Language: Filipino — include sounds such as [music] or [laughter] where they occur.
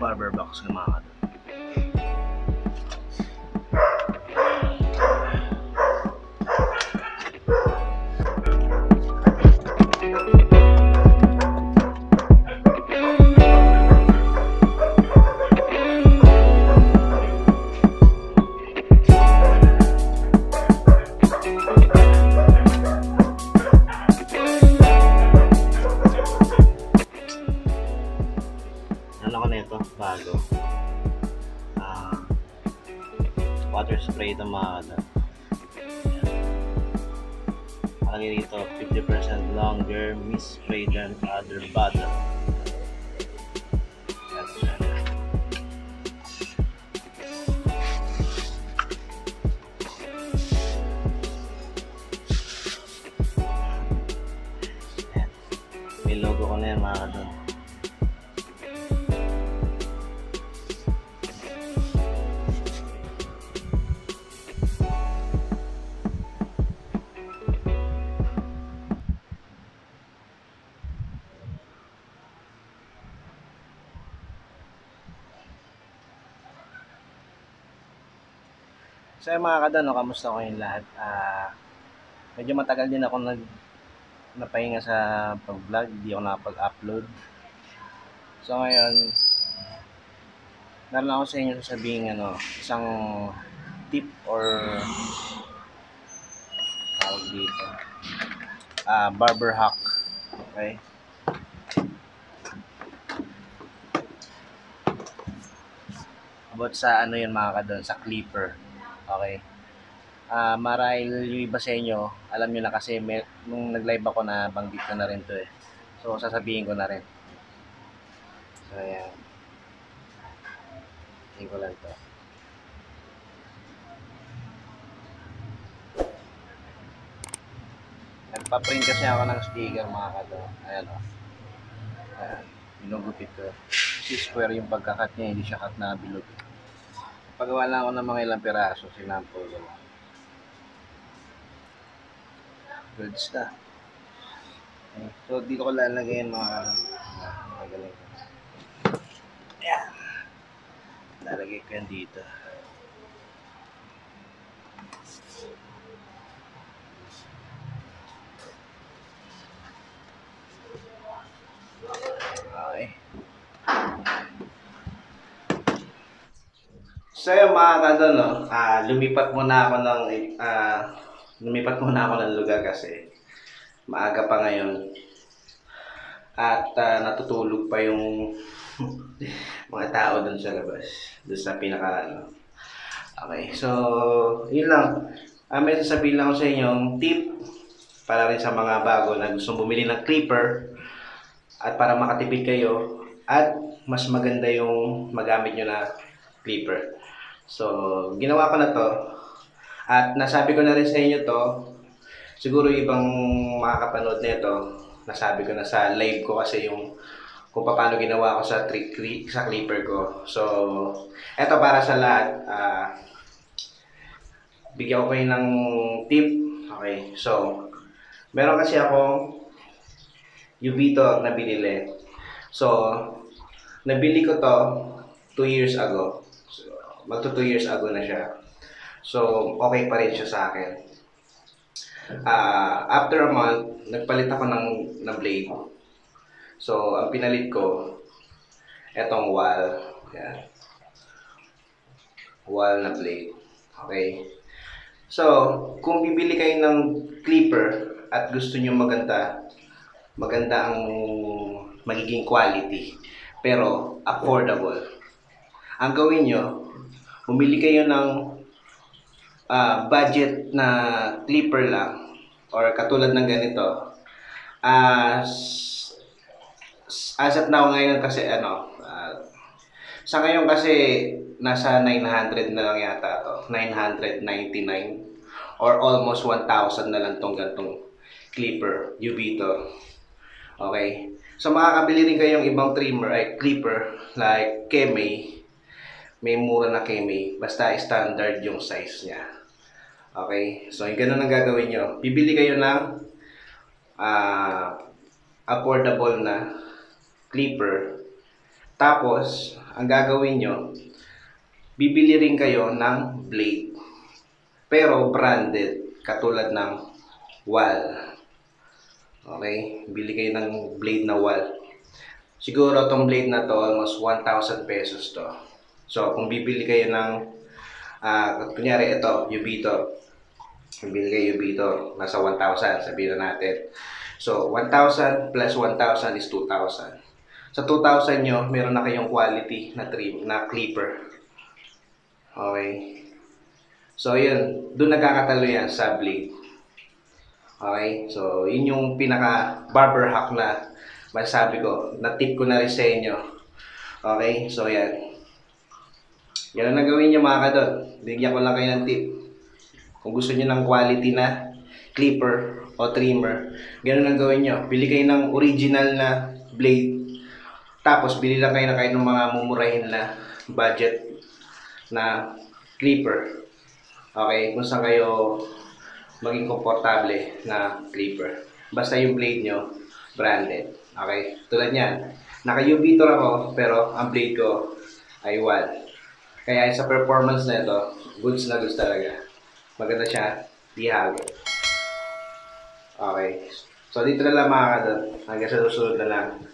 barber box ng mga Bago. Ah, water spray ito mga. Malagay dito 50% longer mist spray than other bottle. Logo ko na yan mga kadon. So yung mga kadano, kamusta ko yung lahat? Ah, medyo matagal din ako nag napahinga sa pag-vlog, hindi ako nakapag-upload. So ngayon, meron ako sa inyo sasabihin ano, isang tip or tawag dito. Ah, barber hack. Okay? About sa ano yun mga kadon, sa clipper. Okay. Ah, marahil yung iba sa inyo, alam nyo na kasi may, nung nag-live ako na banggit ko na rin to eh. So, sasabihin ko na rin. So, ayan. Tingin ko lang to. Nagpa-print kasi ako ng sticker mga kato. Ayan o. Ayan. Binugupit ko. Kasi square yung pagkakat niya, hindi siya cut na bilog. Pagawa lang ako ng mga ilang piraso, sinample ko. Goods na. So, dito ko lalagay yung mga magaling ko. Ayan. Lalagay ko yan dito. Okay. So yung mga kadon, no, ah, lumipat muna ako ng, ah, lumipat muna ako ng lugar kasi maaga pa ngayon. At ah, natutulog pa yung [laughs] mga tao dun sa labas. Dun sa pinaka, ano. Okay, so, yun lang. Ah, may sasabihin lang ako sa inyo, tip para rin sa mga bago na gusto bumili ng clipper at para makatipid kayo at mas maganda yung magamit nyo na clipper. So, ginawa ko na to. At nasabi ko na rin sa inyo to. Siguro ibang makakapanood nito, nasabi ko na sa live ko kasi yung kung paano ginawa ko sa trick sa clipper ko. So, eto para sa lahat. ah bigyan ko kayo ng tip. Okay, so, meron kasi akong Yubito na binili. So, nabili ko to 2 years ago. Magto 2 years ago na siya. So, okay pa rin siya sa akin. Ah, after a month, nagpalit ako ng, ng blade. So, ang pinalit ko, etong wall. Yan. Wall na blade. Okay. So, kung bibili kayo ng clipper at gusto nyo maganda, maganda ang magiging quality, pero affordable. Ang gawin nyo, bumili kayo ng ah, budget na clipper lang or katulad ng ganito. As as of now ngayon kasi ano, ah, sa ngayon kasi nasa 900 na lang yata to, 999 or almost 1,000 na lang tong gantong clipper, Ubito. Okay? So makakabili rin kayong ibang trimmer, ay clipper like Kemei. May mura na Kemei, basta standard yung size niya. Okay? So yung ganun ang gagawin nyo. Bibili kayo ng ah, affordable na clipper Tapos, ang gagawin nyo, bibili rin kayo ng blade. Pero branded, katulad ng wall. Okay? Bili kayo ng blade na wall. Siguro tong blade na to almost 1,000 pesos to. So, kung bibili kayo ng, ah kunyari ito, Ubitor. Bibili kayo Ubitor, nasa 1,000, sabihin na natin. So, 1,000 plus 1,000 is 2,000. Sa 2,000 nyo, meron na kayong quality na trim, na clipper. Okay. So, yun. Doon nagkakatalo yan sa blade. Okay? So, yun yung pinaka barber hack na masasabi ko, na tip ko na rin sa inyo. Okay? So, yan. Yan ang nagawin nyo mga kadon. Bigyan ko lang kayo ng tip. Kung gusto nyo ng quality na clipper o trimmer, ganun ang gawin nyo. Bili kayo ng original na blade. Tapos, bili lang kayo na kayo ng mga mumurahin na budget na clipper. Okay? Kung saan kayo maging komportable na clipper. Basta yung blade nyo, branded. Okay? Tulad yan. Naka-Ubitor ako, pero ang blade ko ay wall. Kaya sa performance na ito, goods na goods talaga. Maganda siya, di hagod. Okay. So dito na lang mga kadon. Hanggang sa susunod na lang.